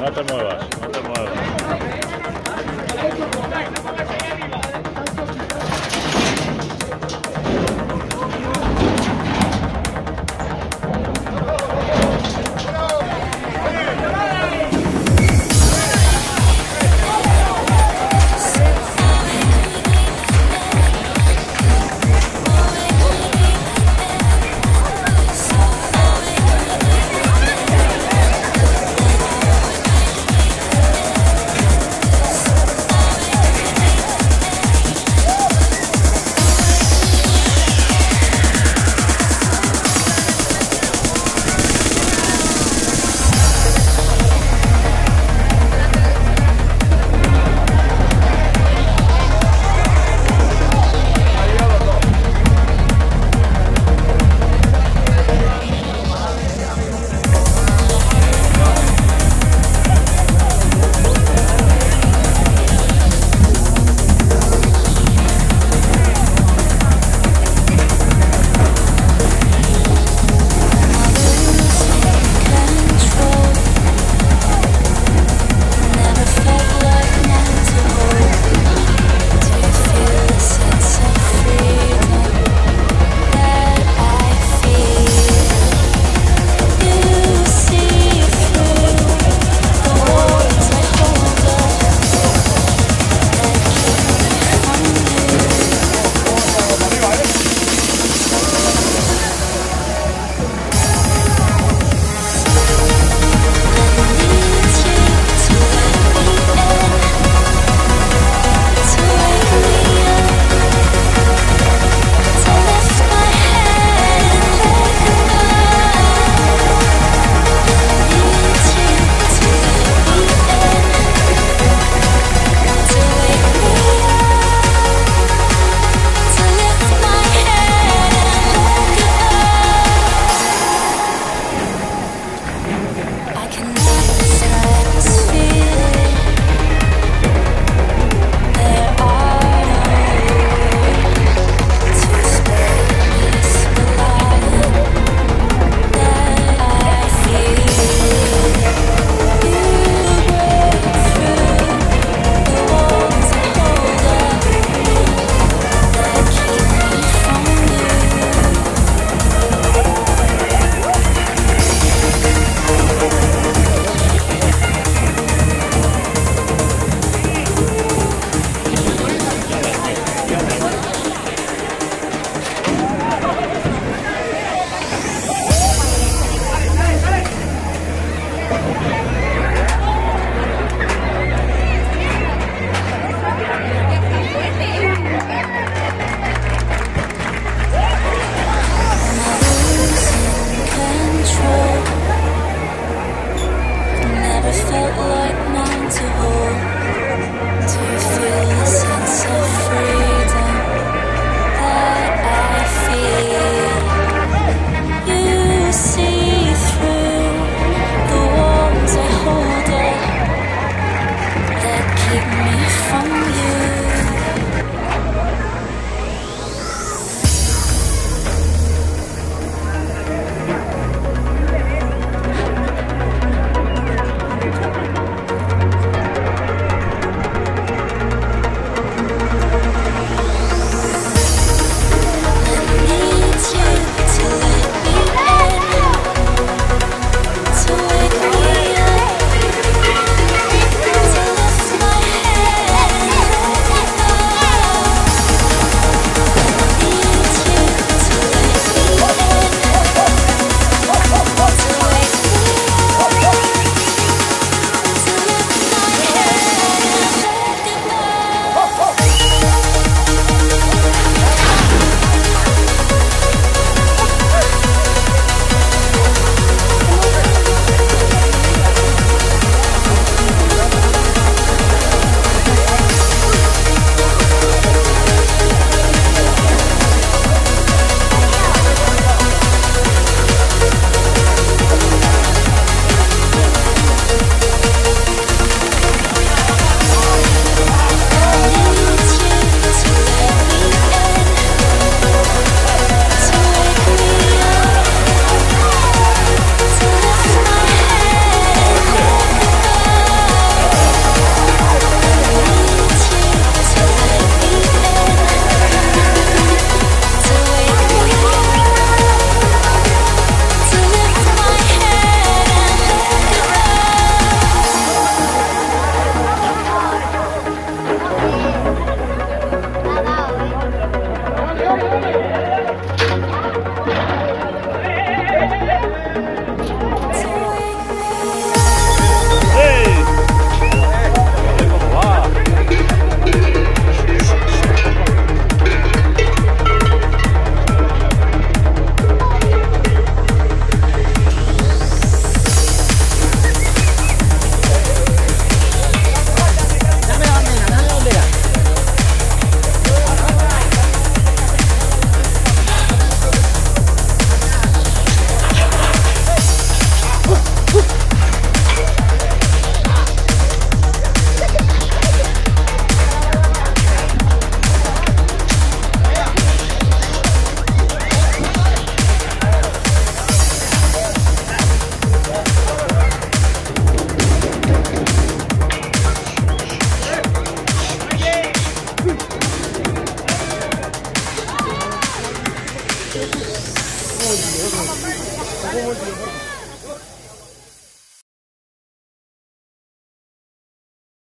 No te muevas, no te muevas.